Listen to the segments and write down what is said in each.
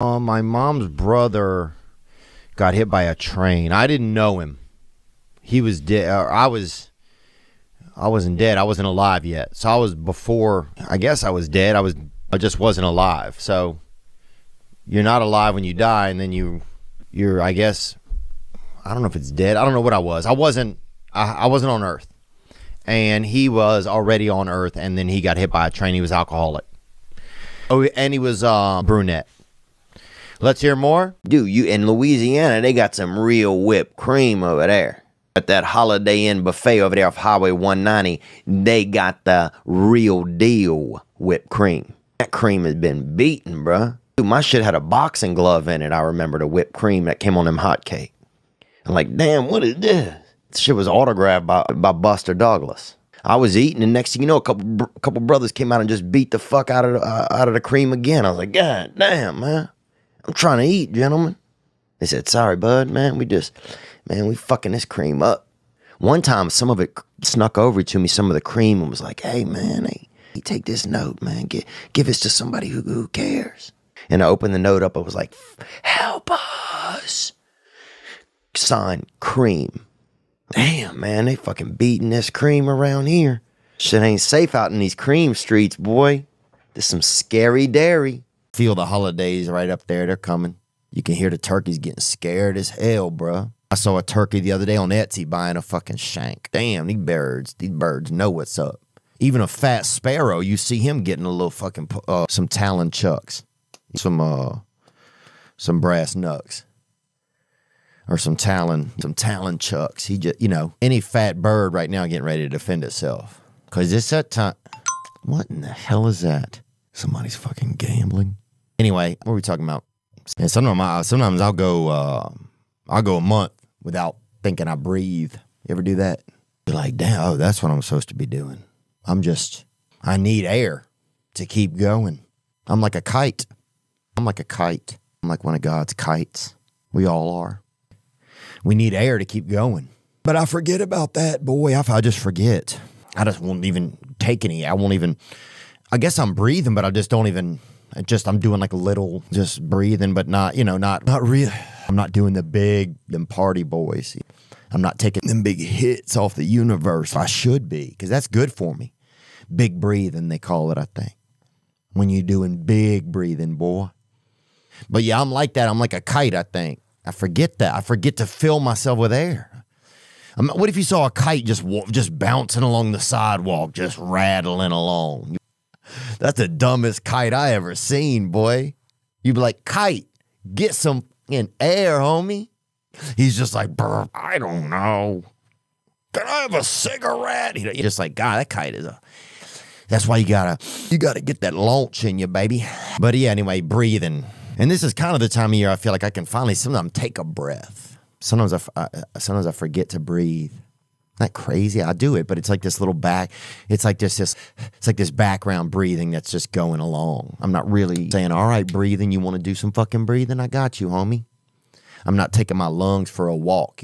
Uh, my mom's brother got hit by a train. I didn't know him. He was dead. I was. I wasn't dead. I wasn't alive yet. So I was before. I guess I was dead. I was. I just wasn't alive. So you're not alive when you die, and then you, you're. I guess. I don't know if it's dead. I don't know what I was. I wasn't. I, I wasn't on Earth, and he was already on Earth, and then he got hit by a train. He was alcoholic. Oh, and he was uh, brunette. Let's hear more. Dude, you in Louisiana, they got some real whipped cream over there. At that Holiday Inn buffet over there off Highway 190, they got the real deal whipped cream. That cream has been beaten, bruh. Dude, my shit had a boxing glove in it. I remember the whipped cream that came on them hot cake. I'm like, damn, what is this? This shit was autographed by, by Buster Douglas. I was eating, and next thing you know, a couple couple brothers came out and just beat the fuck out of the, uh, out of the cream again. I was like, God damn, man, I'm trying to eat, gentlemen. They said, sorry, bud, man, we just, man, we fucking this cream up. One time, some of it snuck over to me, some of the cream, and was like, hey, man, hey, take this note, man, give, give this to somebody who, who cares. And I opened the note up, I was like, help us. Sign cream. Damn, man, they fucking beating this cream around here. Shit ain't safe out in these cream streets, boy. There's some scary dairy. Feel the holidays right up there. They're coming. You can hear the turkeys getting scared as hell, bruh. I saw a turkey the other day on Etsy buying a fucking shank. Damn, these birds, these birds know what's up. Even a fat sparrow, you see him getting a little fucking uh, some talon chucks, some uh, some brass knucks, or some talon, some talon chucks. He just, you know, any fat bird right now getting ready to defend itself. Cause it's that time. What in the hell is that? Somebody's fucking gambling. Anyway, what are we talking about? And sometimes, I, sometimes I'll go, uh, I'll go a month without thinking I breathe. You ever do that? You're like, damn, oh, that's what I'm supposed to be doing. I'm just, I need air to keep going. I'm like a kite. I'm like a kite. I'm like one of God's kites. We all are. We need air to keep going. But I forget about that, boy. I, I just forget. I just won't even take any. I won't even. I guess I'm breathing, but I just don't even. I just I'm doing like a little, just breathing, but not you know not not real. I'm not doing the big them party boys. I'm not taking them big hits off the universe. I should be because that's good for me. Big breathing they call it. I think when you're doing big breathing, boy. But yeah, I'm like that. I'm like a kite. I think I forget that. I forget to fill myself with air. I mean, what if you saw a kite just just bouncing along the sidewalk, just rattling along? That's the dumbest kite I ever seen, boy. You'd be like, kite, get some in air, homie. He's just like, I don't know. Can I have a cigarette? You're just like, God, that kite is a. That's why you gotta you gotta get that launch in you, baby. But yeah, anyway, breathing. And this is kind of the time of year I feel like I can finally sometimes take a breath. Sometimes I, I- sometimes I forget to breathe. Not crazy. I do it, but it's like this little back. It's like just this. It's like this background breathing that's just going along. I'm not really saying, "All right, breathing. You want to do some fucking breathing? I got you, homie." I'm not taking my lungs for a walk.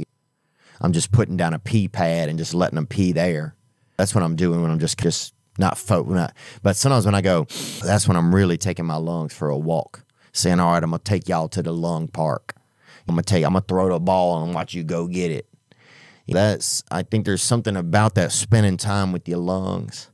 I'm just putting down a pee pad and just letting them pee there. That's what I'm doing when I'm just just not fo- not. But sometimes when I go, that's when I'm really taking my lungs for a walk. Saying, "All right, I'm gonna take y'all to the lung park. I'm gonna tell you, I'm gonna throw the ball and watch you go get it." That's I think there's something about that spending time with your lungs.